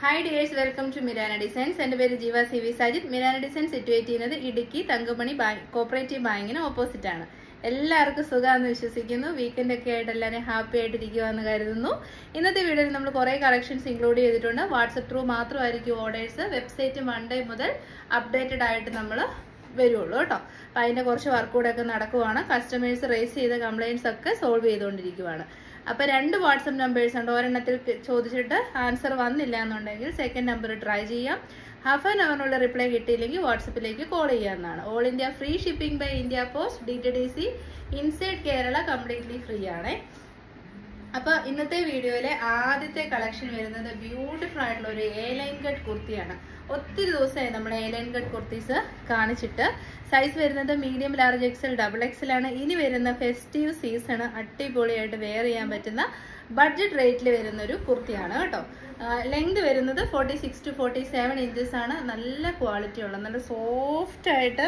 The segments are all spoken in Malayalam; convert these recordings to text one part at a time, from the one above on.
Hi dears welcome to Mirana designs എന്റെ പേര് Jeeva C V Sajith. Mirana design situate ചെയ്യുന്നത് ഇടുക്കി തങ്കമണി ബാങ്ക് കോപ്പറേറ്റീവ് ബാങ്കിന് ഓപ്പോസിറ്റ് ആണ്. എല്ലാവർക്കും സുഖമാണെന്ന് വിശ്വസിക്കുന്നു. വീക്കെൻഡ് ഒക്കെ ആയിട്ട് എല്ലാവരും ഹാപ്പി ആയിട്ടിരിക്കുമെന്ന് കരുതുന്നു. ഇന്നത്തെ വീഡിയോയിൽ നമ്മൾ കുറേ കളക്ഷൻസ് ഇൻക്ലൂഡ് ചെയ്തിട്ടുണ്ട്. വാട്സപ്പ് ത്രൂ മാത്രമായിരിക്കും ഓർഡേഴ്സ് വെബ്സൈറ്റ് മൺഡേ മുതൽ അപ്ഡേറ്റഡ് ആയിട്ട് നമ്മൾ വരുള്ളൂ കേട്ടോ. അപ്പം അതിന്റെ കുറച്ച് വർക്ക് കൂടെ ഒക്കെ നടക്കുവാണ്. കസ്റ്റമേഴ്സ് റേസ് ചെയ്ത കംപ്ലയിൻസ് ഒക്കെ സോൾവ് ചെയ്തുകൊണ്ടിരിക്കുവാണ്. അപ്പൊ രണ്ട് വാട്സപ്പ് നമ്പേഴ്സ് ഉണ്ട്. ഒരെണ്ണത്തിൽ ചോദിച്ചിട്ട് ആൻസർ വന്നില്ല എന്നുണ്ടെങ്കിൽ സെക്കൻഡ് നമ്പർ ട്രൈ ചെയ്യാം ഹാഫ് ആൻ അവറിനുള്ള റിപ്ലൈ കിട്ടിയില്ലെങ്കിൽ വാട്സപ്പിലേക്ക് കോൾ ചെയ്യാവുന്നതാണ്. All India free shipping by India post D T D C inside Kerala completely free ആണ്. അപ്പൊ ഇന്നത്തെ വീഡിയോയിലെ ആദ്യത്തെ കളക്ഷൻ വരുന്നത് ബ്യൂട്ടിഫുൾ ആയിട്ടുള്ള ഒരു എ ലൈൻ കട്ട് കുർത്തിയാണ്. ഒത്തിരി ദിവസമായി നമ്മുടെ എ ലൈൻ കട്ട് കുർത്തീസ് കാണിച്ചിട്ട്. സൈസ് വരുന്നത് medium large XL double XL ആണ്. ഇനി വരുന്ന ഫെസ്റ്റീവ് സീസൺ അടിപൊളിയായിട്ട് വെയർ ചെയ്യാൻ പറ്റുന്ന ബഡ്ജറ്റ് റേറ്റിൽ വരുന്ന ഒരു കുർത്തിയാണ് കേട്ടോ. ലെങ്ത് വരുന്നത് forty six to forty seven inches ആണ്. നല്ല ക്വാളിറ്റി ഉള്ള നല്ല സോഫ്റ്റ് ആയിട്ട്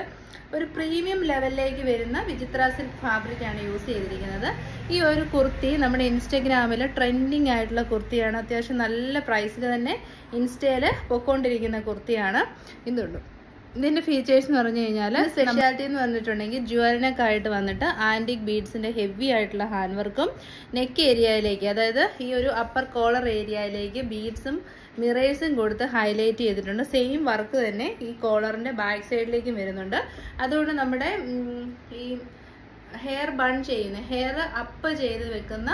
ഒരു പ്രീമിയം ലെവലിലേക്ക് വരുന്ന വിചിത്ര സിൽക്ക് ഫാബ്രിക്കാണ് യൂസ് ചെയ്തിരിക്കുന്നത്. ഈ ഒരു കുർത്തി നമ്മുടെ ഇൻസ്റ്റഗ്രാമിൽ ട്രെൻഡിങ് ആയിട്ടുള്ള കുർത്തിയാണ്. അത്യാവശ്യം നല്ല പ്രൈസിൽ തന്നെ ഇൻസ്റ്റയിൽ പൊക്കോണ്ടിരിക്കുന്ന കുർത്തിയാണ്. ഇതുണ്ട് ഇതിന്റെ ഫീച്ചേഴ്സ് എന്ന് പറഞ്ഞു കഴിഞ്ഞാൽ സ്പെഷ്യാലിറ്റി എന്ന് പറഞ്ഞിട്ടുണ്ടെങ്കിൽ ജുവലിനൊക്കെ ആയിട്ട് വന്നിട്ട് ആന്റിക് ബീഡ്സിന്റെ ഹെവി ആയിട്ടുള്ള ഹാൻഡ് വർക്കും നെക്ക് ഏരിയയിലേക്ക് അതായത് ഈ ഒരു അപ്പർ കോളർ ഏരിയയിലേക്ക് ബീഡ്സും മിറേഴ്സും കൊടുത്ത് ഹൈലൈറ്റ് ചെയ്തിട്ടുണ്ട്. സെയിം വർക്ക് തന്നെ ഈ കോളറിന്റെ ബാക്ക് സൈഡിലേക്കും വരുന്നുണ്ട്. അതുകൊണ്ട് നമ്മുടെ ഈ ഹെയർ ബൺ ചെയ്യുന്ന ഹെയർ അപ്പ് ചെയ്ത് വെക്കുന്ന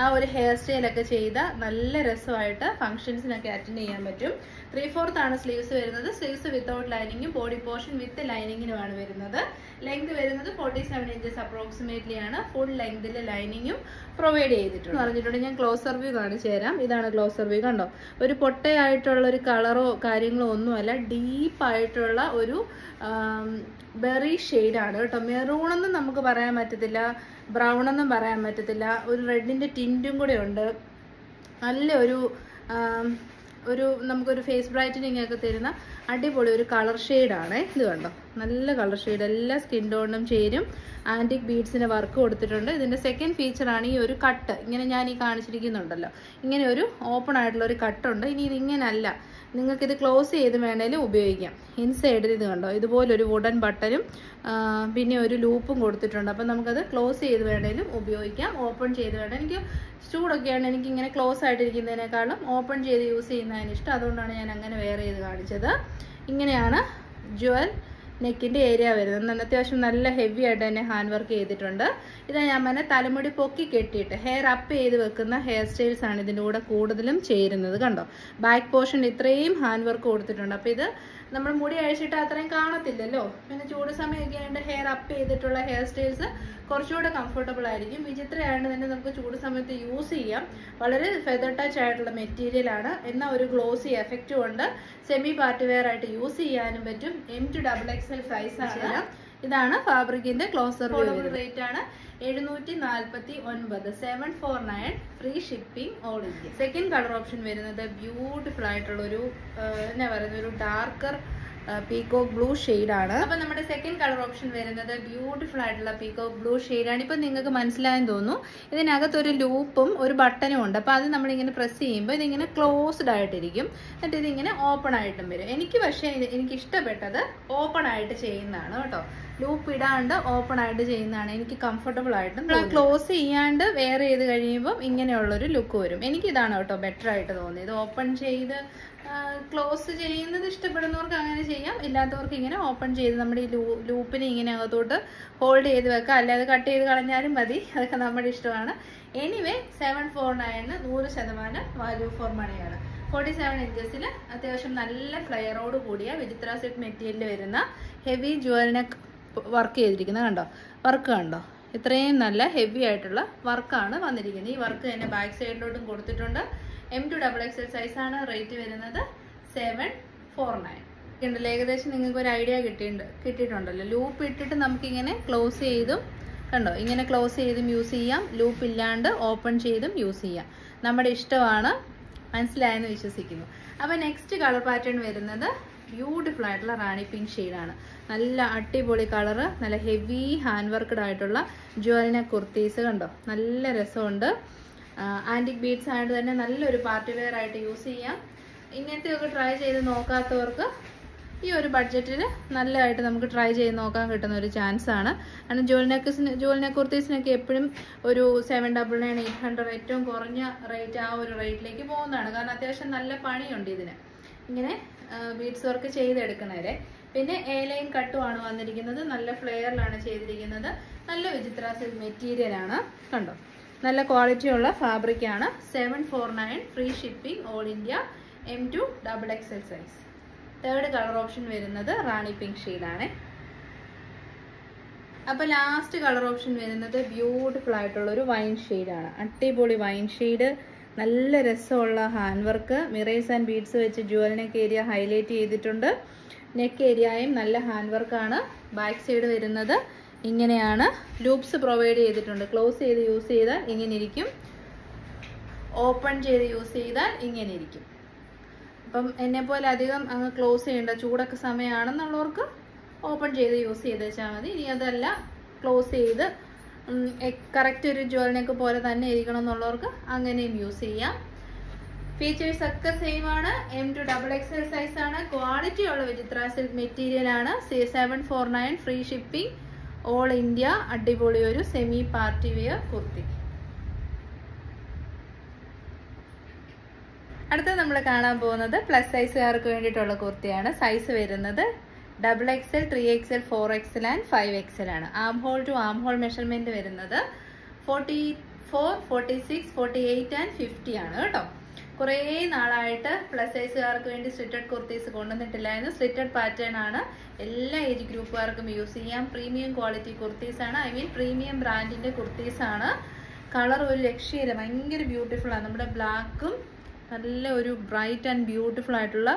ആം, ഒരു ഹെയർ സ്റ്റൈലൊക്കെ ചെയ്ത നല്ല രസമായിട്ട് ഫംഗ്ഷൻസിനൊക്കെ അറ്റൻഡ് ചെയ്യാൻ പറ്റും. ത്രീ ഫോർത്ത് ആണ് സ്ലീവ്സ് വരുന്നത്. സ്ലീവ്സ് വിത്തൗട്ട് ലൈനിങ്ങും ബോഡി പോർഷൻ വിത്ത് ലൈനിങ്ങിനുമാണ് വരുന്നത്. ലെങ്ത് വരുന്നത് ഫോർട്ടി സെവൻ ഇഞ്ചസ് അപ്രോക്സിമേറ്റ്ലി ആണ് ഫുൾ ലെങ്തിൽ ലൈനിങ്ങും പ്രൊവൈഡ് ചെയ്തിട്ടുണ്ട്. പറഞ്ഞിട്ടുണ്ട്. ഞാൻ ക്ലോസർ വ്യൂ കാണിച്ചു തരാം. ഇതാണ് ക്ലോസർ വ്യൂ കണ്ടോ? ഒരു പൊട്ടയായിട്ടുള്ള ഒരു കളറോ കാര്യങ്ങളോ ഒന്നുമല്ല. ഡീപ്പായിട്ടുള്ള ഒരു ബെറി ആണ് കേട്ടോ. മെറൂൺ എന്നും നമുക്ക് പറയാൻ പറ്റത്തില്ല ബ്രൗൺ എന്നും പറയാൻ പറ്റത്തില്ല. ഒരു റെഡിന്റെ ടിന്റും കൂടെ ഉണ്ട്. നല്ല ഒരു ഒരു നമുക്കൊരു ഫേസ് ബ്രൈറ്റനിങ് ഒക്കെ തരുന്ന അടിപൊളി ഒരു കളർ ആണ്. ഇത് കണ്ടോ? നല്ല കളർ ഷെയ്ഡ് എല്ലാ സ്കിൻ ടോണിനും ചേരും. ആന്റിക് ബീഡ്സിന് വർക്ക് കൊടുത്തിട്ടുണ്ട്. ഇതിന്റെ സെക്കൻഡ് ഫീച്ചറാണ് ഈ ഒരു കട്ട് ഇങ്ങനെ ഞാൻ ഈ കാണിച്ചിരിക്കുന്നുണ്ടല്ലോ. ഇങ്ങനെ ഒരു ഓപ്പൺ ആയിട്ടുള്ള ഒരു കട്ടുണ്ട് ഇനി ഇത് ഇങ്ങനല്ല നിങ്ങൾക്ക് ഇത് ക്ലോസ് ചെയ്ത് വേണേലും ഉപയോഗിക്കാം. ഇൻസൈഡിൽ ഇത് കണ്ടോ? ഇതുപോലൊരു വുഡൻ ബട്ടനും പിന്നെ ഒരു ലൂപ്പും കൊടുത്തിട്ടുണ്ട്. അപ്പം നമുക്കത് ക്ലോസ് ചെയ്ത് വേണേലും ഉപയോഗിക്കാം. ഓപ്പൺ ചെയ്ത് വേണം. എനിക്ക് ചൂടൊക്കെയാണ്. എനിക്ക് ഇങ്ങനെ ക്ലോസ് ആയിട്ടിരിക്കുന്നതിനേക്കാളും ഓപ്പൺ ചെയ്ത് യൂസ് ചെയ്യുന്നതിന് ഇഷ്ടം. അതുകൊണ്ടാണ് ഞാൻ അങ്ങനെ വേറെ ചെയ്ത് കാണിച്ചത്. ഇങ്ങനെയാണ് ജുവൽ നെക്കിന്റെ ഏരിയ വരുന്നത്. നല്ല- അത്യാവശ്യം നല്ല ഹെവി ആയിട്ട് തന്നെ ഹാൻഡ് വർക്ക് ചെയ്തിട്ടുണ്ട്. ഇത് ഞാൻ പറഞ്ഞ തലമുടി പൊക്കി കെട്ടിയിട്ട് ഹെയർ അപ്പ് ചെയ്ത് വെക്കുന്ന ഹെയർ സ്റ്റൈൽസ് ആണ് ഇതിന്റെ കൂടെ കൂടുതലും ചേരുന്നത് കണ്ടോ? ബാക്ക് പോർഷൻ ഇത്രയും ഹാൻഡ് വർക്ക് കൊടുത്തിട്ടുണ്ട്. അപ്പോൾ ഇത് നമ്മൾ മുടി അഴിച്ചിട്ട് അത്രയും കാണത്തില്ലല്ലോ? പിന്നെ ചൂട് സമയമൊക്കെ ആയതുകൊണ്ട് ഹെയർ അപ്പ് ചെയ്തിട്ടുള്ള ഹെയർ സ്റ്റൈൽസ് കുറച്ചുകൂടെ കംഫർട്ടബിൾ ആയിരിക്കും. വിചിത്രയായിട്ട് തന്നെ നമുക്ക് ചൂട് സമയത്ത് യൂസ് ചെയ്യാം. വളരെ ഫെദർ ടച്ച് ആയിട്ടുള്ള മെറ്റീരിയൽ ആണ്. എന്നാൽ ഒരു ഗ്ലോസി എഫക്റ്റ് കൊണ്ട് സെമി പാർട്ടി വെയർ ആയിട്ട് യൂസ് ചെയ്യാനും പറ്റും. M to double X L size ആണ്. ഇതാണ് ഫാബ്രിക്കിന്റെ ക്ലോസർ റേറ്റ് ആണ്. എഴുന്നൂറ്റി നാൽപ്പത്തി ഒൻപത് seven four nine free shipping all India second colour option വരുന്നത് ബ്യൂട്ടിഫുൾ ആയിട്ടുള്ള ഒരു എന്നാ പറയുന്ന ഒരു ഡാർക്കർ പീകോ ബ്ലൂ ആണ്. അപ്പൊ നമ്മുടെ സെക്കൻഡ് കളർ ഓപ്ഷൻ വരുന്നത് ബ്യൂട്ടിഫുൾ ആയിട്ടുള്ള പീകോ ബ്ലൂ ആണ്. ഇപ്പൊ നിങ്ങൾക്ക് മനസ്സിലായെന്ന് തോന്നുന്നു ഇതിനകത്ത് ഒരു ലൂപ്പും ഒരു ബട്ടനും ഉണ്ട്. അപ്പൊ അത് നമ്മളിങ്ങനെ പ്രസ് ചെയ്യുമ്പോൾ ഇതിങ്ങനെ ക്ലോസ്ഡ് ആയിട്ടിരിക്കും. എന്നിട്ട് ഇതിങ്ങനെ ഓപ്പൺ ആയിട്ടും വരും. എനിക്ക് പക്ഷേ എനിക്ക് ഇഷ്ടപ്പെട്ടത് ഓപ്പൺ ആയിട്ട് ചെയ്യുന്നതാണ് കേട്ടോ. ലൂപ്പ് ഇടാണ്ട് ഓപ്പൺ ആയിട്ട് ചെയ്യുന്നതാണ്. എനിക്ക് കംഫർട്ടബിൾ ആയിട്ടും ക്ലോസ് ചെയ്യാണ്ട് വെയർ ചെയ്ത് കഴിയുമ്പോൾ ഇങ്ങനെയുള്ളൊരു ലുക്ക് വരും. എനിക്ക് ഇതാണ് കേട്ടോ ബെറ്റർ ആയിട്ട് തോന്നിയത്. ഓപ്പൺ ചെയ്ത് ക്ലോസ് ചെയ്യുന്നത് ഇഷ്ടപ്പെടുന്നവർക്ക് അങ്ങനെ ചെയ്യാം. ഇല്ലാത്തവർക്ക് ഇങ്ങനെ ഓപ്പൺ ചെയ്ത് നമ്മുടെ ഈ ലൂ ലൂപ്പിനെ ഇങ്ങനെ അകത്തോട്ട് ഹോൾഡ് ചെയ്ത് വെക്കാം. അല്ലാതെ കട്ട് ചെയ്ത് കളഞ്ഞാലും മതി. അതൊക്കെ നമ്മുടെ ഇഷ്ടമാണ്. എനിവേ സെവൻ ഫോർ നയന് നൂറ് ശതമാനം വാല്യൂ ഫോർ മണിയാണ് ഫോർട്ടി സെവൻ ഇഞ്ചസിൽ അത്യാവശ്യം നല്ല ഫ്ലെയറോട് കൂടിയ വിചിത്ര സെറ്റ് മെറ്റീരിയൽ വരുന്ന ഹെവി ജുവലിനെ വർക്ക് ചെയ്തിരിക്കുന്നത് കണ്ടോ? വർക്ക് കണ്ടോ? ഇത്രയും നല്ല ഹെവി ആയിട്ടുള്ള വർക്കാണ് വന്നിരിക്കുന്നത്. ഈ വർക്ക് തന്നെ ബാക്ക് സൈഡിലോട്ടും കൊടുത്തിട്ടുണ്ട്. M to double X L സൈസാണ് റേറ്റ് വരുന്നത് സെവൻ ഫോർ നയൻ ഉണ്ടല്ലോ ഏകദേശം നിങ്ങൾക്ക് ഒരു ഐഡിയ കിട്ടിയിട്ടുണ്ട് കിട്ടിയിട്ടുണ്ടല്ലോ. ലൂപ്പ് ഇട്ടിട്ട് നമുക്കിങ്ങനെ ക്ലോസ് ചെയ്തും കണ്ടോ? ഇങ്ങനെ ക്ലോസ് ചെയ്തും യൂസ് ചെയ്യാം. ലൂപ്പ് ഇല്ലാണ്ട് ഓപ്പൺ ചെയ്തും യൂസ് ചെയ്യാം. നമ്മുടെ ഇഷ്ടമാണ്. മനസ്സിലായെന്ന് വിശ്വസിക്കുന്നു. അപ്പോൾ നെക്സ്റ്റ് കളർ പാറ്റേൺ വരുന്നത് ബ്യൂട്ടിഫുൾ ആയിട്ടുള്ള റാണി പിങ്ക് ഷെയ്ഡാണ് നല്ല അടിപൊളി കളറ് നല്ല ഹെവി ഹാൻഡ് വർക്ക്ഡ് ആയിട്ടുള്ള ജുവലിന കുർത്തീസ് കണ്ടോ? നല്ല രസമുണ്ട്. ആന്റിക് ബീഡ്സ് ആയിട്ട് തന്നെ നല്ലൊരു പാർട്ടി വെയർ ആയിട്ട് യൂസ് ചെയ്യാം. ഇങ്ങനത്തെയൊക്കെ ട്രൈ ചെയ്ത് നോക്കാത്തവർക്ക് ഈ ഒരു ബഡ്ജറ്റിൽ നല്ലതായിട്ട് നമുക്ക് ട്രൈ ചെയ്ത് നോക്കാൻ കിട്ടുന്ന ഒരു ചാൻസ് ആണ്. കാരണം ജോൽ ജോലിനെ കുർത്തീസിനൊക്കെ എപ്പോഴും ഒരു seven double nine eight hundred ഏറ്റവും കുറഞ്ഞ റേറ്റ് ആ ഒരു റേറ്റിലേക്ക് പോകുന്നതാണ്. കാരണം അത്യാവശ്യം നല്ല പണിയുണ്ട് ഇതിന്. ഇങ്ങനെ ബീഡ്സ് വർക്ക് ചെയ്തെടുക്കണേ പിന്നെ എ ലൈൻ കട്ടുമാണ് വന്നിരിക്കുന്നത്. നല്ല ഫ്ലെയറിലാണ് ചെയ്തിരിക്കുന്നത്. നല്ല വിചിത്ര സിൽക്ക് മെറ്റീരിയൽ ആണ്. കണ്ടോ? നല്ല ക്വാളിറ്റിയുള്ള ഫാബ്രിക് ആണ്. Seven four nine free shipping all India M to double X L size third colour option വരുന്നത് റാണി പിങ്ക് ഷെയ്ഡാണ് അപ്പോൾ ലാസ്റ്റ് കളർ ഓപ്ഷൻ വരുന്നത് ബ്യൂട്ടിഫുൾ ആയിട്ടുള്ള ഒരു വൈൻ ഷെയ്ഡാണ് അടിപൊളി വൈൻ ഷെയ്ഡ് നല്ല രസമുള്ള hand work mirrors and beads വെച്ച് ജുവൽ നെക്ക് ഏരിയ ഹൈലൈറ്റ് ചെയ്തിട്ടുണ്ട്. നെക്ക് ഏരിയയും നല്ല ഹാൻഡ് വർക്കാണ് ബാക്ക് സൈഡ് വരുന്നത് ഇങ്ങനെയാണ്. ലൂപ്സ് പ്രൊവൈഡ് ചെയ്തിട്ടുണ്ട്. ക്ലോസ് ചെയ്ത് യൂസ് ചെയ്താൽ ഇങ്ങനെ ഇരിക്കും ഓപ്പൺ ചെയ്ത് യൂസ് ചെയ്താൽ ഇങ്ങനെ ഇരിക്കും അപ്പം എന്നെ പോലെ അധികം അങ്ങ് ക്ലോസ് ചെയ്യേണ്ട ചൂടൊക്കെ സമയമാണെന്നുള്ളവർക്ക് ഓപ്പൺ ചെയ്ത് യൂസ് ചെയ്ത് വെച്ചാൽ മതി. ഇനി അതല്ല ക്ലോസ് ചെയ്ത് കറക്റ്റ് ഒരു ജ്വലിനൊക്കെ പോലെ തന്നെ ഇരിക്കണം എന്നുള്ളവർക്ക് അങ്ങനെയും യൂസ് ചെയ്യാം. ഫീച്ചേഴ്സ് ഒക്കെ സെയിം ആണ്. M to double XL size ആണ്. ക്വാളിറ്റി ഉള്ള വിചിത്ര സിൽക്ക് മെറ്റീരിയൽ ആണ്. C seven four nine free shipping all India അടിപൊളി ഒരു സെമി പാർട്ടി വെയർ കുർത്തി. അടുത്തത് നമ്മൾ കാണാൻ പോകുന്നത് പ്ലസ് സൈസുകാർക്ക് വേണ്ടിയിട്ടുള്ള കുർത്തിയാണ്. സൈസ് വരുന്നത് double XL three XL four XL and five XL ആണ് arm hole to arm hole measurement വരുന്നത് forty four forty six forty eight and fifty ആണ് കേട്ടോ. കുറേ നാളായിട്ട് പ്ലസ് സൈസുകാർക്ക് വേണ്ടി സ്ലിറ്റഡ് കുർത്തീസ് കൊണ്ടുവന്നിട്ടില്ലായിരുന്നു സ്ലിറ്റഡ് പാറ്റേൺ ആണ് എല്ലാ ഏജ് ഗ്രൂപ്പുകാർക്കും യൂസ് ചെയ്യാം. പ്രീമിയം ക്വാളിറ്റി കുർത്തീസ് ആണ്. ഐ മീൻ പ്രീമിയം ബ്രാൻഡിന്റെ കുർത്തീസ് ആണ്. കളർ ഒരു രക്ഷയില്ല ഭയങ്കര ബ്യൂട്ടിഫുൾ ആണ്. നമ്മുടെ ബ്ലാക്കും നല്ല ഒരു ബ്രൈറ്റ് ആൻഡ് ബ്യൂട്ടിഫുൾ ആയിട്ടുള്ള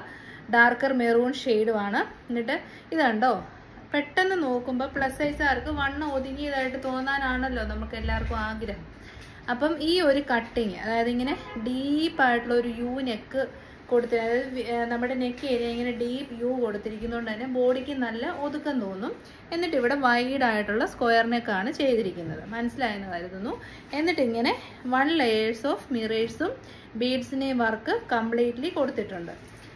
ഡാർക്കർ മെറൂൺ ഷെയ്ഡുമാണ് എന്നിട്ട് ഇതുണ്ടോ? പെട്ടെന്ന് നോക്കുമ്പോൾ പ്ലസ് സൈസുകാർക്ക് വണ്ണം ഒതുങ്ങിയതായിട്ട് തോന്നാനാണല്ലോ നമുക്ക് എല്ലാവർക്കും ആഗ്രഹം. അപ്പം ഈ ഒരു കട്ടിങ് അതായത് ഇങ്ങനെ ഡീപ്പായിട്ടുള്ള ഒരു യു നെക്ക് കൊടുത്തി അതായത് നമ്മുടെ നെക്ക് ഏരിയ ഇങ്ങനെ ഡീപ്പ് യു കൊടുത്തിരിക്കുന്നതുകൊണ്ട് തന്നെ ബോഡിക്ക് നല്ല ഒതുക്കം തോന്നും. എന്നിട്ട് ഇവിടെ വൈഡായിട്ടുള്ള സ്ക്വയർ നെക്കാണ് ചെയ്തിരിക്കുന്നത്. മനസ്സിലായെന്ന് കരുതുന്നു എന്നിട്ട് ഇങ്ങനെ വൺ ലെയേഴ്സ് ഓഫ് മിറേഴ്സും ബീഡ്സിനെയും വർക്ക് കംപ്ലീറ്റ്ലി കൊടുത്തിട്ടുണ്ട്.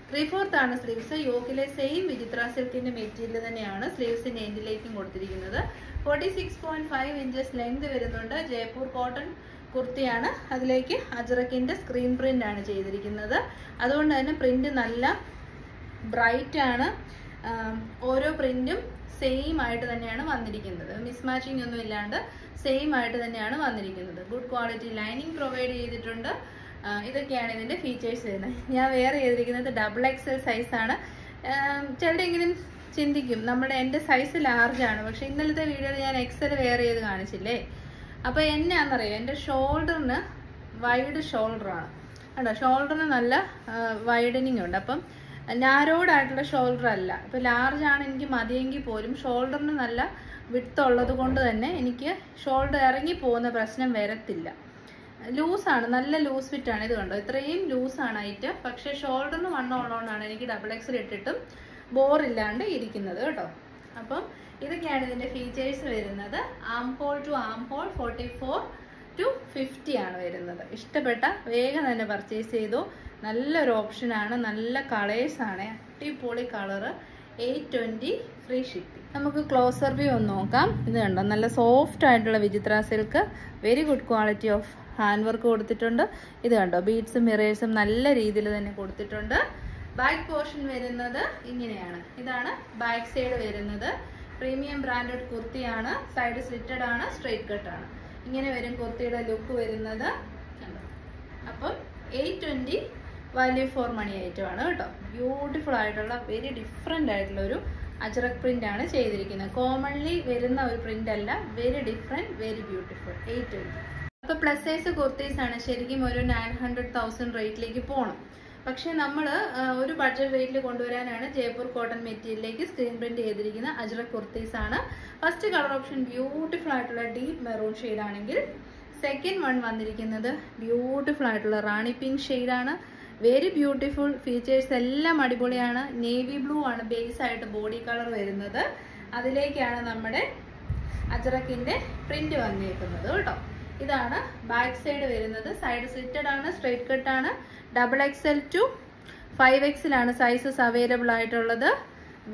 ത്രീ ഫോർത്ത് ആണ് സ്ലീവ്സ്. യോക്കിലെ സെയിം വിചിത്ര സിൽക്കിന്റെ മെറ്റീരിയൽ തന്നെയാണ് സ്ലീവ്സിന്റെ എൻഡിലേക്കും കൊടുത്തിരിക്കുന്നത്. Forty six point five inches length വരുന്നുണ്ട്. ജയ്പൂർ കോട്ടൺ കുർത്തിയാണ്. അതിലേക്ക് അജറക്കിന്റെ സ്ക്രീൻ പ്രിന്റ് ആണ് ചെയ്തിരിക്കുന്നത്. അതുകൊണ്ട് തന്നെ പ്രിന്റ് നല്ല ബ്രൈറ്റ് ആണ്. ഓരോ പ്രിന്റും സെയിം ആയിട്ട് തന്നെയാണ് വന്നിരിക്കുന്നത്. മിസ്മാച്ചിങ് ഒന്നും ഇല്ലാണ്ട് സെയിം ആയിട്ട് തന്നെയാണ് വന്നിരിക്കുന്നത്. ഗുഡ് ക്വാളിറ്റി ലൈനിങ് പ്രൊവൈഡ് ചെയ്തിട്ടുണ്ട്. ഇതൊക്കെയാണ് ഇതിന്റെ ഫീച്ചേഴ്സ് വരുന്നത്. ഞാൻ വേറെ ചെയ്തിരിക്കുന്നത് ഡബിൾ എക്സൽ സൈസ് ആണ്. ചിലരെങ്കിലും ചിന്തിക്കും നമ്മുടെ എന്റെ സൈസ് ലാർജ് ആണ്. പക്ഷെ ഇന്നലത്തെ വീഡിയോയിൽ ഞാൻ എക്സൽ വെയർ ചെയ്ത് കാണിച്ചില്ലേ? അപ്പോൾ എന്നാന്നറിയാം? എന്റെ ഷോൾഡറിന് വൈഡ് ഷോൾഡറാണ് കണ്ടോ? ഷോൾഡറിന് നല്ല വൈഡനിങ് ഉണ്ട്. അപ്പം നാരോഡ് ആയിട്ടുള്ള ഷോൾഡർ അല്ല. ഇപ്പൊ ലാർജ് ആണ് എനിക്ക് മതിയെങ്കിൽ പോലും ഷോൾഡറിന് നല്ല വിട്ടുള്ളത് കൊണ്ട് തന്നെ എനിക്ക് ഷോൾഡർ ഇറങ്ങി പോകുന്ന പ്രശ്നം വരത്തില്ല. ലൂസാണ് നല്ല ലൂസ് ആണ് ഇത് കണ്ടോ? ഇത്രയും ലൂസാണ് ഐറ്റം പക്ഷേ ഷോൾഡറിന് വണ്ണം ഉള്ളതുകൊണ്ടാണ് എനിക്ക് ഡബിൾ എക്സൽ ഇട്ടിട്ടും ബോർ ബോറില്ലാണ്ട് ഇരിക്കുന്നത് കേട്ടോ. അപ്പം ഇതൊക്കെയാണ് ഇതിന്റെ ഫീച്ചേഴ്സ് വരുന്നത്. Arm hole to arm hole forty four to fifty ആണ് വരുന്നത്. ഇഷ്ടപ്പെട്ട വേഗം തന്നെ പർച്ചേസ് ചെയ്തു. നല്ലൊരു ഓപ്ഷനാണ് നല്ല കളേഴ്സാണ് അടിപൊളി colour eight twenty free shipping നമുക്ക് ക്ലോസർ വ്യൂ ഒന്ന് നോക്കാം. ഇത് കണ്ടോ? നല്ല സോഫ്റ്റ് ആയിട്ടുള്ള Vichitra silk very good quality of hand work കൊടുത്തിട്ടുണ്ട്. ഇത് കണ്ടോ? ബീഡ്സും മിറേഴ്സും നല്ല രീതിയിൽ തന്നെ കൊടുത്തിട്ടുണ്ട്. ബാക്ക് പോർഷൻ വരുന്നത് ഇങ്ങനെയാണ്. ഇതാണ് ബാക്ക് സൈഡ് വരുന്നത്. പ്രീമിയം ബ്രാൻഡഡ് കുർത്തിയാണ്. സൈഡ് സ്ലിറ്റഡ് ആണ് സ്ട്രെയിറ്റ് ആണ്. ഇങ്ങനെ വരും കുർത്തിയുടെ ലുക്ക് വരുന്നത്. അപ്പം eight twenty value for money item ആണ് കേട്ടോ. ബ്യൂട്ടിഫുൾ ആയിട്ടുള്ള വെരി ഡിഫറെന്റ് ആയിട്ടുള്ള അജറക് പ്രിന്റ് ആണ് ചെയ്തിരിക്കുന്നത്. കോമൺലി വരുന്ന ഒരു പ്രിന്റ് അല്ല very different very beautiful eight twenty അപ്പോൾ പ്ലസ് സൈസ് ആണ് ശരിക്കും ഒരു നയൻ ഹൺഡ്രഡ് തൗസൻഡ് റേറ്റിലേക്ക് പോകണം പക്ഷേ നമ്മൾ ഒരു ബഡ്ജറ്റ് റേറ്റിൽ കൊണ്ടുവരാനാണ് ജയ്പൂർ കോട്ടൺ മെറ്റീരിയലിലേക്ക് സ്ക്രീൻ പ്രിന്റ് ചെയ്തിരിക്കുന്ന അജ്രക് കുർത്തീസ് ആണ്. ഫസ്റ്റ് കളർ ഓപ്ഷൻ ബ്യൂട്ടിഫുൾ ആയിട്ടുള്ള ഡീപ് മെറൂൺ ഷെയ്ഡ് ആണെങ്കിൽ സെക്കൻഡ് വൺ വന്നിരിക്കുന്നത് ബ്യൂട്ടിഫുൾ ആയിട്ടുള്ള റാണി പിങ്ക് ഷെയ്ഡാണ് വെരി ബ്യൂട്ടിഫുൾ ഫീച്ചേഴ്സ് എല്ലാം അടിപൊളിയാണ്. നേവി ബ്ലൂ ആണ് ബേസ് ആയിട്ട് ബോഡി കളർ വരുന്നത്. അതിലേക്കാണ് നമ്മുടെ അജറക്കിന്റെ പ്രിന്റ് വന്നേക്കുന്നത് കേട്ടോ. ഇതാണ് ബാക്ക് സൈഡ് വരുന്നത്. സൈഡ് സിറ്റഡ് ആണ് സ്ട്രെയിറ്റ് കട്ട് ആണ്. ഡബിൾ എക്സൽ ടു ഫൈവ് എക്സിലാണ് സൈസസ് അവൈലബിൾ ആയിട്ടുള്ളത്.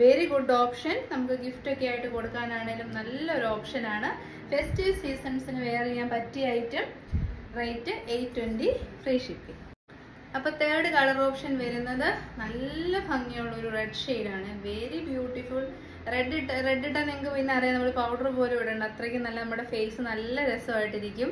വെരി ഗുഡ് ഓപ്ഷൻ നമുക്ക് ഗിഫ്റ്റ് ഒക്കെ ആയിട്ട് കൊടുക്കാനാണെങ്കിലും നല്ലൊരു ഓപ്ഷനാണ് ഫെസ്റ്റീവ് സീസൺസിന് വെയർ ചെയ്യാൻ പറ്റിയ item rate eight twenty free shipping അപ്പൊ തേർഡ് കളർ ഓപ്ഷൻ വരുന്നത് നല്ല ഭംഗിയുള്ള ഒരു റെഡ് ഷെയ്ഡാണ് വെരി ബ്യൂട്ടിഫുൾ റെഡ് ഇട്ട് റെഡ് ഇട്ടാൽ നിങ്ങൾക്ക് പിന്നെ അറിയാം നമ്മൾ പൗഡർ പോലും ഇടണ്ട. അത്രയ്ക്കും നല്ല നമ്മുടെ ഫേസ് നല്ല രസമായിട്ടിരിക്കും.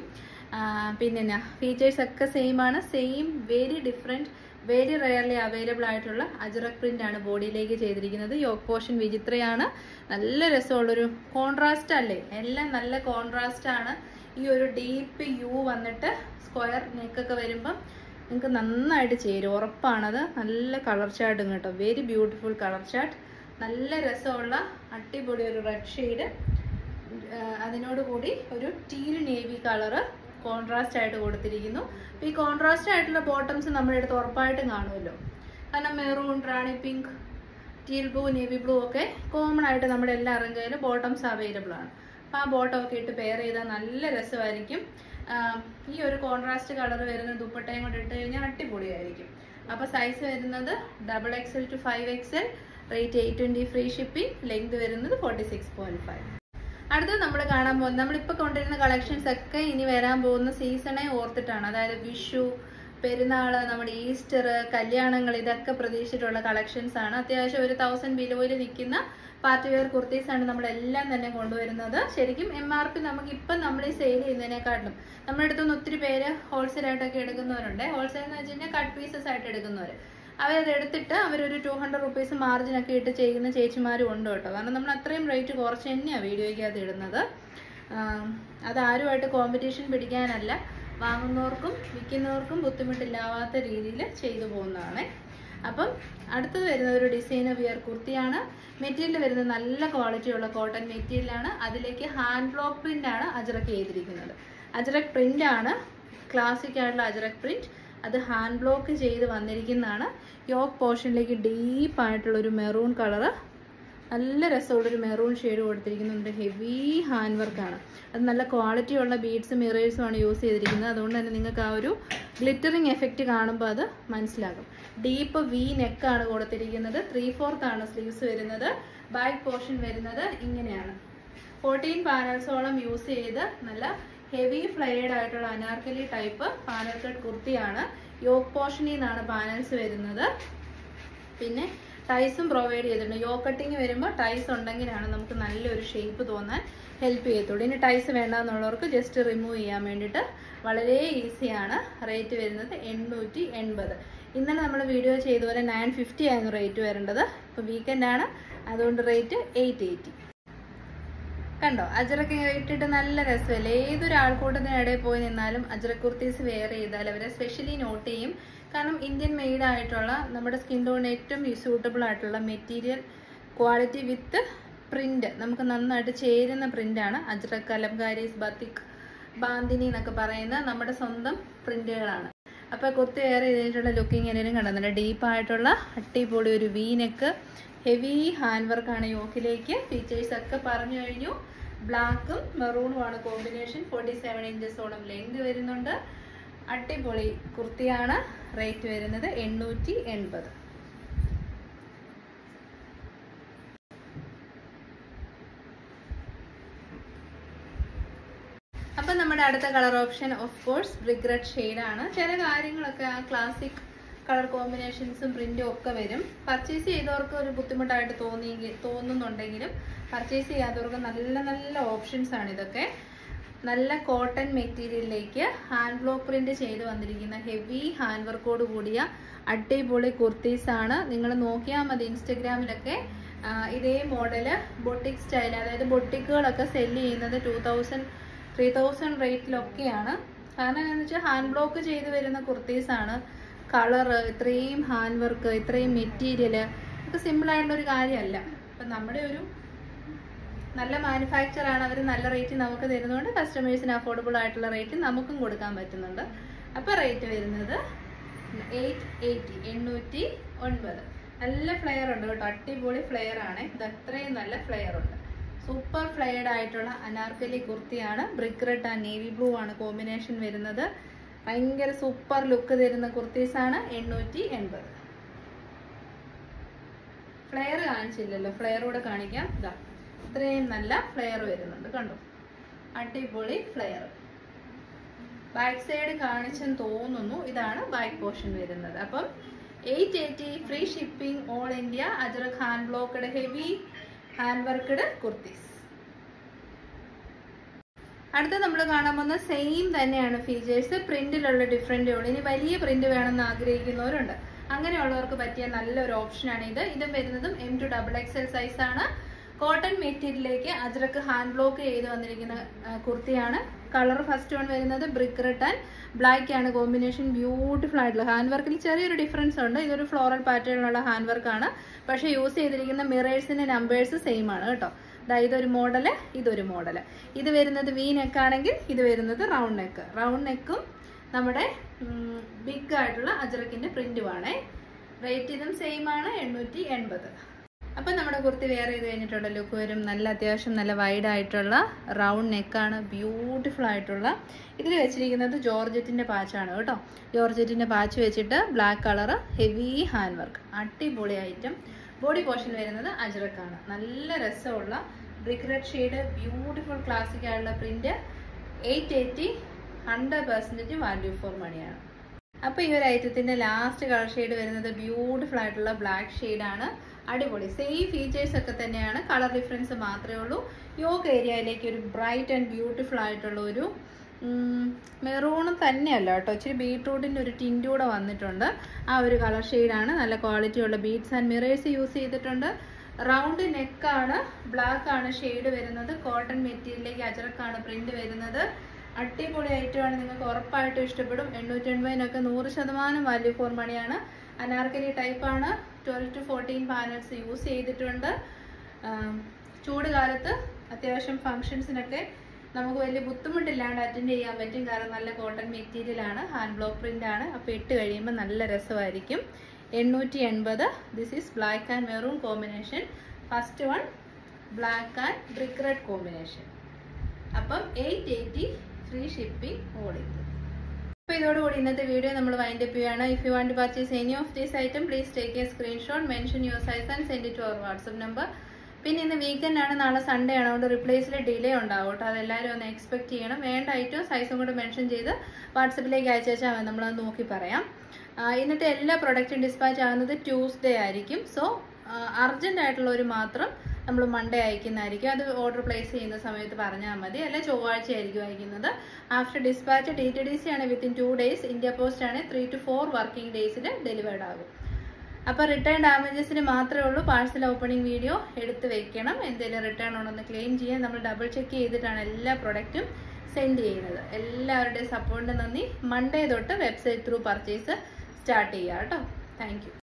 പിന്നെ ഫീച്ചേഴ്സ് ഒക്കെ സെയിം ആണ്. Same very different very rarely available ആയിട്ടുള്ള അജറക് പ്രിന്റ് ആണ് ബോഡിയിലേക്ക് ചെയ്തിരിക്കുന്നത്. യോക്ക് പോർഷൻ വിചിത്രയാണ്. നല്ല രസമുള്ളൊരു കോൺട്രാസ്റ്റ് അല്ലേ? എല്ലാം നല്ല കോൺട്രാസ്റ്റ് ആണ്. ഈ ഒരു ഡീപ്പ് യു വന്നിട്ട് സ്ക്വയർ നെക്കൊക്കെ വരുമ്പം നിങ്ങൾക്ക് നന്നായിട്ട് ചേരും. ഉറപ്പാണത്. നല്ല കളർ ചാർട്ടും കേട്ടോ. വെരി ബ്യൂട്ടിഫുൾ കളർ ചാർട്ട് നല്ല രസമുള്ള അടിപൊളി ഒരു റെഡ് ഷെയ്ഡ് അതിനോട് കൂടി ഒരു ടീൽ നേവി കളറ് കോൺട്രാസ്റ്റ് ആയിട്ട് കൊടുത്തിരിക്കുന്നു. അപ്പോൾ ഈ കോൺട്രാസ്റ്റ് ആയിട്ടുള്ള ബോട്ടംസ് നമ്മുടെ അടുത്ത് ഉറപ്പായിട്ടും കാണുമല്ലോ. കാരണം maroon rani pink teal blue navy blue ഒക്കെ കോമൺ ആയിട്ട് നമ്മുടെ എല്ലാ കയ്യിലും ബോട്ടംസ് അവൈലബിൾ ആണ്. അപ്പോൾ ആ ബോട്ടം ഒക്കെ ഇട്ട് പെയർ ചെയ്താൽ നല്ല രസമായിരിക്കും. ഈ ഒരു കോൺട്രാസ്റ്റ് കളർ വരുന്ന ദുപ്പട്ടയും കൊണ്ട് ഇട്ട് കഴിഞ്ഞാൽ അടിപൊളിയായിരിക്കും. അപ്പോൾ സൈസ് വരുന്നത് double XL to five XL rate eight twenty free shipping length വരുന്നത് ഫോർട്ടി സിക്സ് പോയിന്റ് ഫൈവ് അടുത്തത് നമ്മൾ കാണാൻ പോകുന്നത് നമ്മളിപ്പോൾ കൊണ്ടുവരുന്ന കളക്ഷൻസ് ഒക്കെ ഇനി വരാൻ പോകുന്ന സീസണെ ഓർത്തിട്ടാണ്. അതായത് വിഷു പെരുന്നാൾ നമ്മുടെ ഈസ്റ്റർ കല്യാണങ്ങൾ ഇതൊക്കെ പ്രതീക്ഷിച്ചിട്ടുള്ള കളക്ഷൻസ് ആണ്. അത്യാവശ്യം ഒരു തൗസൻഡ് ബിലോയിൽ നിൽക്കുന്ന പാർട്ടി വെയർ ആണ് നമ്മളെല്ലാം തന്നെ കൊണ്ടുവരുന്നത്. ശരിക്കും എം ആർ പി നമുക്ക് ഇപ്പം നമ്മൾ ഈ സെയിൽ ചെയ്യുന്നതിനെക്കാട്ടിലും നമ്മുടെ അടുത്തുനിന്ന് ഒത്തിരി പേര് ഹോൾസെയിലായിട്ടൊക്കെ എടുക്കുന്നവരുണ്ട്. ഹോൾസെയിൽ എന്ന് വെച്ച് കഴിഞ്ഞാൽ കട്ട് പീസസ് ആയിട്ട് എടുക്കുന്നവർ അവരത് എടുത്തിട്ട് അവരൊരു ടു ഹൺഡ്രഡ് റുപ്പീസ് മാർജിനൊക്കെ ഇട്ട് ചെയ്യുന്ന ചേച്ചിമാരും ഉണ്ട് കേട്ടോ. കാരണം നമ്മൾ അത്രയും റേറ്റ് കുറച്ച് തന്നെയാണ് വീഡിയോയ്ക്കകത്ത് ഇടുന്നത്. അതാരുമായിട്ട് കോമ്പറ്റീഷൻ പിടിക്കാനല്ല. വാങ്ങുന്നവർക്കും വിൽക്കുന്നവർക്കും ബുദ്ധിമുട്ടില്ലാത്ത രീതിയിൽ ചെയ്തു പോകുന്നതാണ്. അപ്പം അടുത്തത് വരുന്ന ഒരു ഡിസൈനർ വിയർ കുർത്തിയാണ്. മെറ്റീരിയൽ വരുന്നത് നല്ല ക്വാളിറ്റിയുള്ള കോട്ടൺ മെറ്റീരിയലാണ് അതിലേക്ക് ഹാൻഡ് ബ്ലോക്ക് പ്രിന്റ് ആണ് അജറക് ചെയ്തിരിക്കുന്നത്. അജറക് പ്രിന്റ് ആണ്. ക്ലാസിക് ആയിട്ടുള്ള അജറക് പ്രിന്റ് അത് ഹാൻഡ് ബ്ലോക്ക് ചെയ്ത് വന്നിരിക്കുന്നതാണ്. യോക്ക് പോർഷനിലേക്ക് ഡീപ്പായിട്ടുള്ളൊരു മെറൂൺ കളറ് നല്ല രസമുള്ളൊരു മെറൂൺ ഷെയ്ഡ് കൊടുത്തിരിക്കുന്നുണ്ട്. ഹെവി ഹാൻഡ് വർക്കാണ് അത് നല്ല ക്വാളിറ്റി ഉള്ള ബീഡ്സും മിറേഴ്സും ആണ് യൂസ് ചെയ്തിരിക്കുന്നത്. അതുകൊണ്ട് തന്നെ നിങ്ങൾക്ക് ആ ഒരു ഗ്ലിറ്ററിങ് എഫക്റ്റ് കാണുമ്പോൾ അത് മനസ്സിലാകും. ഡീപ്പ് വി നെക്കാണ് കൊടുത്തിരിക്കുന്നത്. ത്രീ ഫോർത്ത് ആണ് സ്ലീവ്സ് വരുന്നത്. ബാക്ക് പോർഷൻ വരുന്നത് ഇങ്ങനെയാണ്. ഫോർട്ടീൻ പാനൽസോളം യൂസ് ചെയ്ത് നല്ല ഹെവി ഫ്ലൈഡ് ആയിട്ടുള്ള അനാർക്കലി ടൈപ്പ് പാനൽ കട്ട് കുർത്തിയാണ്. യോക്ക് പോർഷനിൽ നിന്നാണ് പാനൽസ് വരുന്നത്. പിന്നെ ടൈസും പ്രൊവൈഡ് ചെയ്തിട്ടുണ്ട്. യോ കട്ടിങ് വരുമ്പോൾ ടൈസ് ഉണ്ടെങ്കിലാണ് നമുക്ക് നല്ലൊരു ഷേപ്പ് തോന്നാൻ ഹെൽപ്പ് ചെയ്യത്തുള്ളൂ. ഇനി ടൈസ് വേണ്ടാന്നുള്ളവർക്ക് ജസ്റ്റ് റിമൂവ് ചെയ്യാൻ വേണ്ടിയിട്ട് വളരെ ഈസിയാണ് റേറ്റ് വരുന്നത് എണ്ണൂറ്റി എൺപത് ഇന്നലെ നമ്മൾ വീഡിയോ ചെയ്ത പോലെ നയൻ ഫിഫ്റ്റി ആയിരുന്നു റേറ്റ് വരേണ്ടത്. ഇപ്പോൾ വീക്കെൻഡ് ആണ്. അതുകൊണ്ട് റേറ്റ് എയ്റ്റ് എയ്റ്റി കണ്ടോ? അജറൊക്കെ ഇട്ടിട്ട് നല്ല രസമല്ലേ? ഏതൊരു ആൾക്കൂട്ടത്തിനിടയിൽ പോയി നിന്നാലും അജറ കുർത്തീസ് വെയർ ചെയ്താൽ അവരെ സ്പെഷ്യലി നോട്ട് ചെയ്യും. കാരണം ഇന്ത്യൻ മെയ്ഡ് ആയിട്ടുള്ള നമ്മുടെ സ്കിൻ ടോണിന് ഏറ്റവും സ്യൂട്ടബിൾ ആയിട്ടുള്ള മെറ്റീരിയൽ ക്വാളിറ്റി വിത്ത് പ്രിന്റ് നമുക്ക് നന്നായിട്ട് ചേരുന്ന പ്രിന്റാണ് അജ്രക് കലംകാരീസ് ബത്തിക് ബാന്തിനി എന്നൊക്കെ പറയുന്ന നമ്മുടെ സ്വന്തം പ്രിന്റുകളാണ് അപ്പോൾ കുർത്തി വേറെ ഇതിനായിട്ടുള്ള ലുക്കിംഗ് എന്നും കണ്ടോ? നല്ല ഡീപ്പായിട്ടുള്ള അട്ടിപൊളി ഒരു വീനക്ക് നെക്ക് ഹെവി ഹാൻഡ് വർക്കാണ് യോക്കിലേക്ക് ഫീച്ചേഴ്സ് ഒക്കെ പറഞ്ഞു കഴിഞ്ഞു. ബ്ലാക്കും മെറൂണുമാണ് കോമ്പിനേഷൻ ഫോർട്ടി സെവൻ ഇഞ്ചസോളം ലെങ്ത് വരുന്നുണ്ട്. അടിപൊളി കുർത്തിയാണ് റേറ്റ് വരുന്നത് എണ്ണൂറ്റി എൺപത്. അപ്പം നമ്മുടെ അടുത്ത colour option of course brick red ഷെയ്ഡാണ്. ചില കാര്യങ്ങളൊക്കെ ആ ക്ലാസിക് കളർ കോമ്പിനേഷൻസും പ്രിന്റും ഒക്കെ വരും. പർച്ചേസ് ചെയ്തവർക്ക് ഒരു ബുദ്ധിമുട്ടായിട്ട് തോന്നി തോന്നുന്നുണ്ടെങ്കിലും പർച്ചേസ് ചെയ്യാത്തവർക്ക് നല്ല നല്ല ഓപ്ഷൻസ് ആണ് ഇതൊക്കെ. നല്ല കോട്ടൺ മെറ്റീരിയലിലേക്ക് ഹാൻഡ് ബ്ലോക്ക് പ്രിന്റ് ചെയ്ത് വന്നിരിക്കുന്ന ഹെവി ഹാൻഡ് വർക്കോട് കൂടിയ അടിപൊളി ആണ്. നിങ്ങൾ നോക്കിയാൽ മതി ഇൻസ്റ്റഗ്രാമിലൊക്കെ ഇതേ മോഡൽ ബൊട്ടിക് സ്റ്റൈൽ അതായത് ബൊട്ടിക്കുകളൊക്കെ സെൽ ചെയ്യുന്നത് ടു തൗസൻഡ് ത്രീ തൗസൻഡ് റേറ്റിലൊക്കെയാണ് കാരണം എന്താണെന്ന് വെച്ചാൽ ഹാൻഡ് ബ്ലോക്ക് ചെയ്ത് വരുന്ന കുർത്തീസ് ആണ്. കളറ് ഇത്രയും ഹാൻഡ് വർക്ക് ഇത്രയും മെറ്റീരിയൽ ഒക്കെ ഒരു കാര്യമല്ല. അപ്പം നമ്മുടെ ഒരു നല്ല മാനുഫാക്ചർ ആണ് അവർ നല്ല റേറ്റ് നമുക്ക് തരുന്നതുകൊണ്ട് കസ്റ്റമേഴ്സിന് അഫോർഡബിൾ ആയിട്ടുള്ള റേറ്റ് നമുക്കും കൊടുക്കാൻ പറ്റുന്നുണ്ട്. അപ്പോൾ റേറ്റ് വരുന്നത് എയ്റ്റ് എയ്റ്റി എണ്ണൂറ്റി ഒൻപത് നല്ല ഫ്ലെയർ ഉണ്ട് കേട്ടോ അടിപൊളി ഫ്ലെയർ ആണ്. ഇത് അത്രയും നല്ല ഫ്ലെയർ ഉണ്ട്. സൂപ്പർ ഫ്ലെയർഡ് ആയിട്ടുള്ള അനാർക്കലി കുർത്തിയാണ്. Brick red and navy blue ആണ് കോമ്പിനേഷൻ വരുന്നത്. ഭയങ്കര സൂപ്പർ ലുക്ക് തരുന്ന കുർത്തീസാണ് എണ്ണൂറ്റി എൺപത് ഫ്ലെയർ കാണിച്ചില്ലല്ലോ ഫ്ലെയർ കാണിക്കാം. ഇതാ ഇത്രയും നല്ല ഫ്ലെയർ വരുന്നുണ്ട്. കണ്ടോ? അടിപൊളി ഫ്ലെയർ. ബാക്ക് സൈഡ് കാണിച്ചെന്ന് തോന്നുന്നു. ഇതാണ് ബാക്ക് പോർഷൻ വരുന്നത്. അപ്പം eight eighty free shipping all India Ajrak hand blocked heavy hand worked kurtis അടുത്ത നമ്മൾ കാണാൻ പോകുന്ന സെയിം തന്നെയാണ് ഫീച്ചേഴ്സ് പ്രിന്റിലുള്ള ഡിഫറെന്റ് ഉള്ളൂ ഇനി വലിയ പ്രിന്റ് വേണമെന്ന് ആഗ്രഹിക്കുന്നവരുണ്ട്. അങ്ങനെയുള്ളവർക്ക് പറ്റിയ നല്ലൊരു ഓപ്ഷനാണ് ഇത്. ഇതും വരുന്നതും M to double XL size ആണ്. കോട്ടൺ മെറ്റീരിയലിലേക്ക് അജ്രക്ക് ഹാൻഡ് ബ്ലോക്ക് ചെയ്ത് വന്നിരിക്കുന്ന കുർത്തിയാണ്. കളർ ഫസ്റ്റ് വൺ വരുന്നത് ബ്രിക്ക് റെഡ് ആൻഡ് ബ്ലാക്ക് ആണ് കോമ്പിനേഷൻ ബ്യൂട്ടിഫുൾ ആയിട്ടുള്ള. ഹാൻഡ് വർക്കിൽ ചെറിയൊരു ഡിഫറൻസ് ഉണ്ട്. ഇതൊരു ഫ്ലോറൽ പാറ്റേണിലുള്ള ഹാൻഡ് വർക്കാണ് പക്ഷേ യൂസ് ചെയ്തിരിക്കുന്ന മിറേഴ്സിന്റെ നമ്പേഴ്സ് സെയിം ആണ് കേട്ടോ. ദാ ഇതൊരു മോഡൽ ഇതൊരു മോഡൽ ഇത് വരുന്നത് വി നെക്ക് ആണെങ്കിൽ ഇത് വരുന്നത് റൗണ്ട് നെക്ക് റൗണ്ട് നെക്കും നമ്മുടെ ബിഗ് ആയിട്ടുള്ള അജറക്കിന്റെ പ്രിന്റുമാണേ റേറ്റ് ഇതും സെയിം ആണ് എണ്ണൂറ്റി എൺപത്. അപ്പൊ നമ്മുടെ കുർത്തി വെയർ ചെയ്ത് കഴിഞ്ഞിട്ടുള്ള ലുക്ക് വരും. നല്ല അത്യാവശ്യം നല്ല വൈഡ് ആയിട്ടുള്ള റൗണ്ട് നെക്കാണ് ബ്യൂട്ടിഫുൾ ആയിട്ടുള്ള. ഇതിൽ വെച്ചിരിക്കുന്നത് ജോർജറ്റിന്റെ പാച്ചാണ് കേട്ടോ. ജോർജറ്റിന്റെ പാച്ച് വെച്ചിട്ട് black colour heavy hand work അടിപൊളി ഐറ്റം ബോഡി പോർഷൻ വരുന്നത് അജ്രക്കാണ് നല്ല രസമുള്ള brick red shade beautiful classic ആയിട്ടുള്ള print eight eighty hundred percentage value for മണിയാണ് അപ്പോൾ ഈ ഒരു ഐറ്റത്തിന്റെ ലാസ്റ്റ് കളർ ഷെയ്ഡ് വരുന്നത് ബ്യൂട്ടിഫുൾ ആയിട്ടുള്ള ബ്ലാക്ക് ആണ്. അടിപൊളി. സെയിം ഫീച്ചേഴ്സ് ഒക്കെ തന്നെയാണ്. കളർ ഡിഫറൻസ് മാത്രമേ ഉള്ളൂ. യോഗ ഏരിയയിലേക്ക് ഒരു ബ്രൈറ്റ് ആൻഡ് ബ്യൂട്ടിഫുൾ ആയിട്ടുള്ള ഒരു മെറൂൺ തന്നെയല്ല കേട്ടോ. ഇച്ചിരി ബീട്രൂട്ടിന്റെ ഒരു ടിന്റ് കൂടെ വന്നിട്ടുണ്ട്. ആ ഒരു കളർ ഷെയ്ഡാണ് നല്ല ക്വാളിറ്റിയുള്ള ബീഡ്സ് ആൻഡ് മിറേഴ്സ് യൂസ് ചെയ്തിട്ടുണ്ട്. റൗണ്ട് നെക്കാണ് ബ്ലാക്ക് ആണ് ഷെയ്ഡ് വരുന്നത്. കോട്ടൺ മെറ്റീരിയലിലേക്ക് അജറക്കാണ് പ്രിന്റ് വരുന്നത്. അടിപൊളി ഐറ്റമാണ് നിങ്ങൾക്ക് ഉറപ്പായിട്ടും ഇഷ്ടപ്പെടും. എണ്ണൂറ്റി എൺപതിനൊക്കെ നൂറ് ശതമാനം വാല്യൂ ഫോർ മണിയാണ് അനാർക്കലി ടൈപ്പാണ് twelve to fourteen panels use ചെയ്തിട്ടുണ്ട്. ചൂട് കാലത്ത് അത്യാവശ്യം ഫങ്ഷൻസിനൊക്കെ നമുക്ക് വലിയ ബുദ്ധിമുട്ടില്ലാണ്ട് അറ്റൻഡ് ചെയ്യാൻ പറ്റും. കാരണം നല്ല കോട്ടൺ മെറ്റീരിയൽ ആണ് ഹാൻഡ് ബ്ലോക്ക് പ്രിന്റ് ആണ്. അപ്പോൾ ഇട്ട് കഴിയുമ്പോൾ നല്ല രസമായിരിക്കും. എണ്ണൂറ്റി എൺപത്. This is black and maroon combination first one black and brick red combination അപ്പം eight eighty free shipping India അപ്പോൾ ഇതോടുകൂടി ഇന്നത്തെ വീഡിയോ നമ്മൾ വൈൻഡ് അപ്പ് ചെയ്യുകയാണ് if you want to purchase any of these item please take a screenshot mention your size and send to our WhatsApp number പിന്നെ ഇന്ന് വീക്കെൻഡ് ആണ്. നാളെ സൺഡേ ആണ്. അതുകൊണ്ട് റിപ്ലേസിൽ ഡിലേ ഉണ്ടാവും കേട്ടോ. അതെല്ലാവരും ഒന്ന് എക്സ്പെക്ട് ചെയ്യണം. വേണ്ട ഐറ്റവും സൈസും കൂടെ മെൻഷൻ ചെയ്ത് വാട്സപ്പിലേക്ക് അയച്ചാൽ നമ്മൾ നോക്കി പറയാം. ഇന്നത്തെ എല്ലാ പ്രൊഡക്റ്റും ഡിസ്പാച്ച് ആകുന്നത് ട്യൂസ്ഡേ ആയിരിക്കും. സോ അർജന്റ് ആയിട്ടുള്ളവർ മാത്രം നമ്മൾ മൺഡേ അയക്കുന്നതായിരിക്കും. അത് ഓർഡർ പ്ലേസ് ചെയ്യുന്ന സമയത്ത് പറഞ്ഞാൽ മതി. അല്ലെ ചൊവ്വാഴ്ച ആയിരിക്കും അയക്കുന്നത്. After dispatch T T D C ആണ് within two days India post ആണ് ത്രീ ടു ഫോർ വർക്കിംഗ് ഡേയ്സിൽ ഡെലിവേർഡ് ആകും. അപ്പോൾ റിട്ടേൺ ഡാമേജസിന് മാത്രമേ ഉള്ളൂ. പാഴ്സൽ ഓപ്പണിംഗ് വീഡിയോ എടുത്ത് വെക്കണം. എന്തെങ്കിലും റിട്ടേൺ ഉണ്ടെന്ന് ക്ലെയിം ചെയ്യാൻ നമ്മൾ ഡബിൾ ചെക്ക് ചെയ്തിട്ടാണ് എല്ലാ പ്രൊഡക്റ്റും സെൻഡ് ചെയ്യുന്നത്. എല്ലാവരുടെയും സപ്പോർട്ടിന് നന്ദി. മൺഡേ തൊട്ട് വെബ്സൈറ്റ് ത്രൂ പർച്ചേസ് സ്റ്റാർട്ട് ചെയ്യുക. കേട്ടോ. താങ്ക്